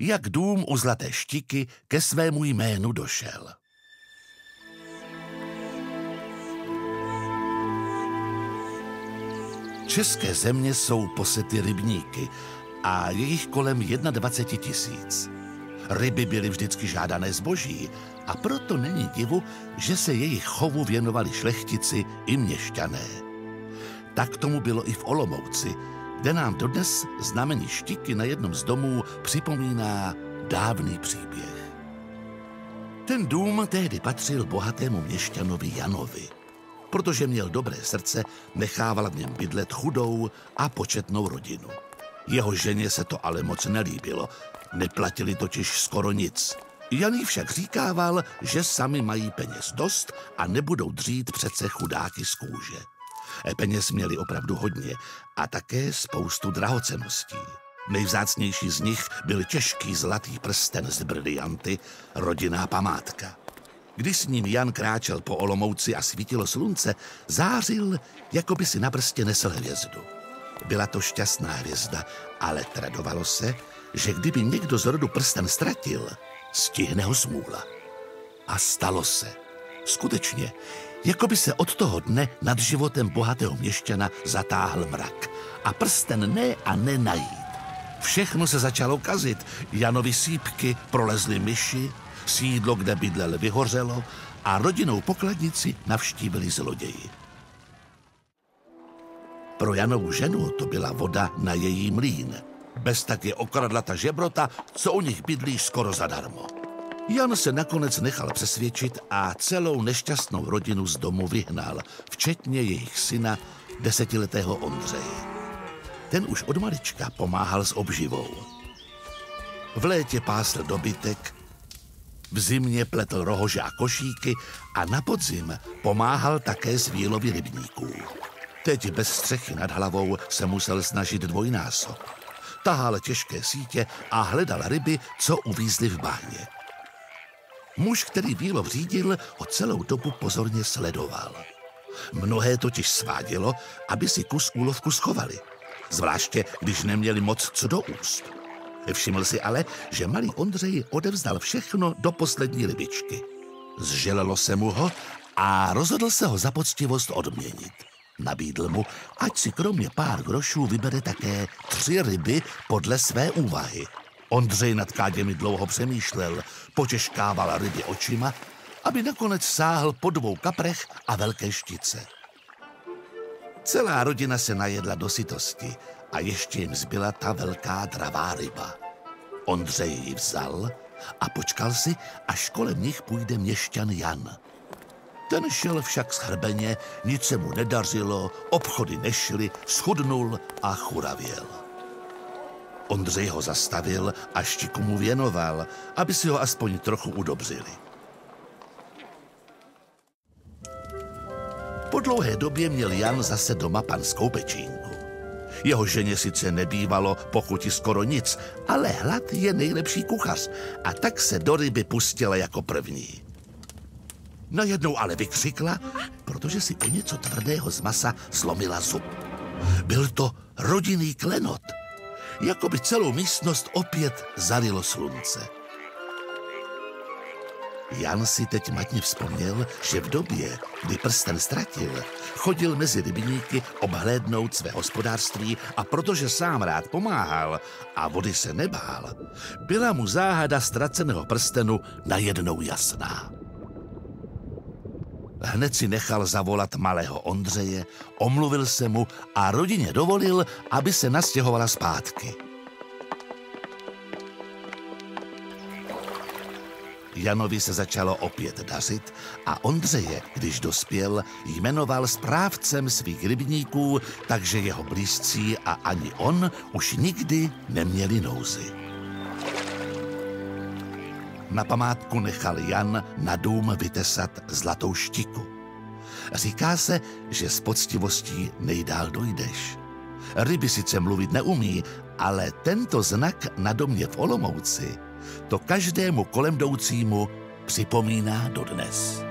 jak dům u Zlaté štiky ke svému jménu došel. České země jsou posety rybníky a je jich kolem 21 tisíc. Ryby byly vždycky žádané zboží a proto není divu, že se jejich chovu věnovali šlechtici i měšťané. Tak tomu bylo i v Olomouci, kde nám dodnes znamení štiky na jednom z domů připomíná dávný příběh. Ten dům tehdy patřil bohatému měšťanovi Janovi. Protože měl dobré srdce, nechával v něm bydlet chudou a početnou rodinu. Jeho ženě se to ale moc nelíbilo, neplatili totiž skoro nic. Janý však říkával, že sami mají peněz dost a nebudou dřít přece chudáky z kůže. Peněz měli opravdu hodně a také spoustu drahoceností. Nejvzácnější z nich byl těžký zlatý prsten z brilianty, rodinná památka. Když s ním Jan kráčel po Olomouci a svítilo slunce, zářil, jako by si na prstě nesl hvězdu. Byla to šťastná hvězda, ale tradovalo se, že kdyby někdo z rodu prsten ztratil, stihne ho smůla. A stalo se. Skutečně, jako by se od toho dne nad životem bohatého měšťana zatáhl mrak. A prsten ne a ne najít. Všechno se začalo kazit. Janovi sípky prolezly myši, sídlo, kde bydlel, vyhořelo a rodinou pokladnici navštívili zloději. Pro Janovu ženu to byla voda na její mlín. Bez tak je okradla ta žebrota, co u nich bydlí skoro zadarmo. Jan se nakonec nechal přesvědčit a celou nešťastnou rodinu z domu vyhnal, včetně jejich syna, desetiletého Ondřeje. Ten už od malička pomáhal s obživou. V létě pásl dobytek, v zimě pletl rohože a košíky a na podzim pomáhal také s výlovy rybníků. Teď bez střechy nad hlavou se musel snažit dvojnásob. Tahal těžké sítě a hledal ryby, co uvízly v bahně. Muž, který výlov řídil, ho celou dobu pozorně sledoval. Mnohé totiž svádělo, aby si kus úlovku schovali. Zvláště, když neměli moc co do úst. Všiml si ale, že malý Ondřej odevzdal všechno do poslední rybičky. Zželelo se mu ho a rozhodl se ho za poctivost odměnit. Nabídl mu, ať si kromě pár grošů vybere také tři ryby podle své úvahy. Ondřej nad káděmi dlouho přemýšlel, počeškával ryby očima, aby nakonec sáhl po dvou kaprech a velké štice. Celá rodina se najedla do sytosti a ještě jim zbyla ta velká dravá ryba. Ondřej ji vzal a počkal si, až kolem nich půjde měšťan Jan. Ten šel však schrbeně, nic se mu nedařilo, obchody nešly, schudnul a churavěl. Ondřej ho zastavil a štiku mu věnoval, aby si ho aspoň trochu udobřili. Po dlouhé době měl Jan zase doma panskou pečínku. Jeho ženě sice nebývalo pochuti skoro nic, ale hlad je nejlepší kuchař a tak se do ryby pustila jako první. Najednou ale vykřikla, protože si o něco tvrdého z masa slomila zub. Byl to rodinný klenot. Jako by celou místnost opět zalilo slunce. Jan si teď matně vzpomněl, že v době, kdy prsten ztratil, chodil mezi rybníky obhlédnout své hospodářství a protože sám rád pomáhal a vody se nebál, byla mu záhada ztraceného prstenu najednou jasná. Hned si nechal zavolat malého Ondřeje, omluvil se mu a rodině dovolil, aby se nastěhovala zpátky. Janovi se začalo opět dařit a Ondřeje, když dospěl, jmenoval správcem svých rybníků, takže jeho blízcí a ani on už nikdy neměli nouzy. Na památku nechal Jan na dům vytesat zlatou štiku. Říká se, že s poctivostí nejdál dojdeš. Ryby sice mluvit neumí, ale tento znak na domě v Olomouci to každému kolem jdoucímu připomíná dodnes.